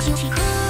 休息课